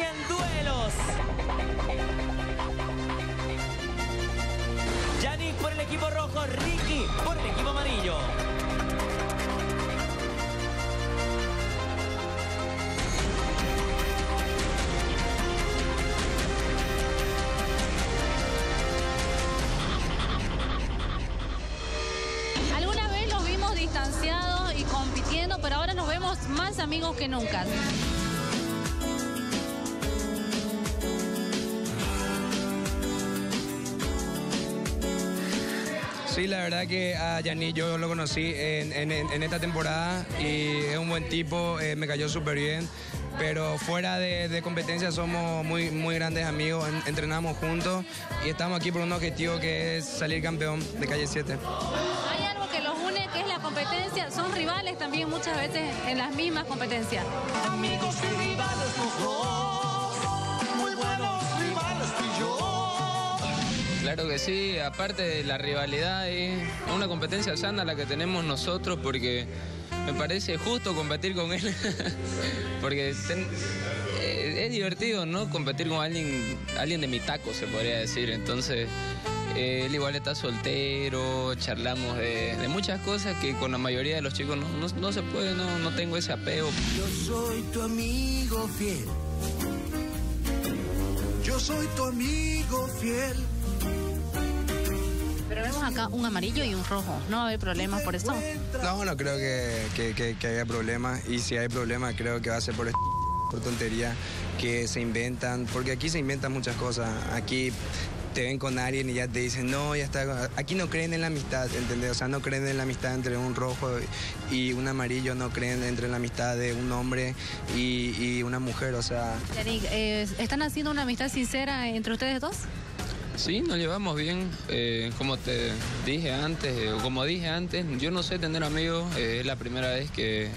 inician duelos. Yannick por el equipo rojo, Ricky por el equipo amarillo. Alguna vez los vimos distanciados y compitiendo, pero ahora nos vemos más amigos que nunca. Sí, la verdad que a Yanni yo lo conocí en, en- en esta temporada y es un buen tipo, eh, me cayó súper bien. Pero fuera de, de competencia somos muy, muy grandes amigos, en- entrenamos juntos y estamos aquí por un objetivo que es salir campeón de calle 7. Hay algo que los une, que es la competencia. Son rivales también muchas veces en las mismas competencias. Amigos y rivales Claro que sí, aparte de la rivalidad, es una competencia sana la que tenemos nosotros porque me parece justo competir con él. porque eh, es divertido, ¿no? Competir con alguien, alguien de mi taco, se podría decir. Entonces, eh, él igual está soltero, charlamos de, muchas cosas que con la mayoría de los chicos no se puede, no, no tengo ese apego. Yo soy tu amigo fiel. Yo soy tu amigo fiel. Pero vemos acá un amarillo y un rojo. No va a haber problemas por eso. No, no creo que, que- que- que haya problemas y si hay problemas creo que va a ser por, est- por tontería que se inventan, porque aquí se inventan muchas cosas. Aquí te ven con alguien y ya te dicen, no, ya está. Aquí no creen en la amistad, ¿entendés? O sea, no creen en la amistad entre un rojo y un amarillo, no creen entre la amistad de un hombre y, y una mujer, o sea. Yannick, eh, ¿están haciendo una amistad sincera entre ustedes dos? Sí, nos llevamos bien. eh, como te dije antes, eh, o como dije antes, yo no sé tener amigos. eh, es la primera vez que,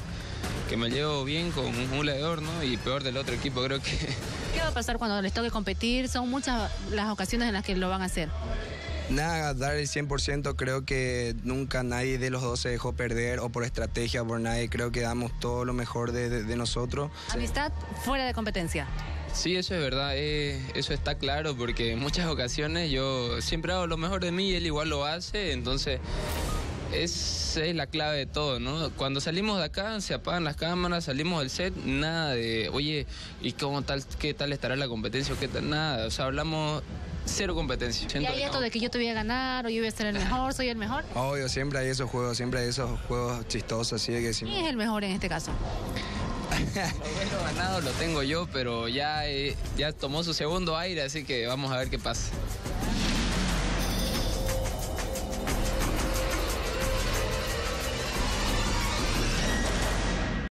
que me llevo bien con un jugador, ¿no? Y peor del otro equipo, creo que. ¿Qué va a pasar cuando les toque competir? Son muchas las ocasiones en las que lo van a hacer. Nada, dar el 100%, creo que nunca nadie de los dos se dejó perder o por estrategia o por nadie, creo que damos todo lo mejor de, de- de nosotros. Amistad fuera de competencia. Sí, eso es verdad, eh, eso está claro, porque en muchas ocasiones yo siempre hago lo mejor de mí y él igual lo hace, entonces. Esa es la clave de todo, ¿no? Cuando salimos de acá, se apagan las cámaras, salimos del set, nada de, oye, ¿y cómo tal, qué tal estará la competencia o qué tal? Nada, o sea, hablamos cero competencia. Y Siento hay que esto no. de que yo te voy a ganar o yo voy a ser el mejor, soy el mejor. Obvio, siempre hay esos juegos, siempre hay esos juegos chistosos, así de que sí. ¿Quién es el mejor en este caso? Lo ganado lo tengo yo, pero ya, eh, ya tomó su segundo aire, así que vamos a ver qué pasa.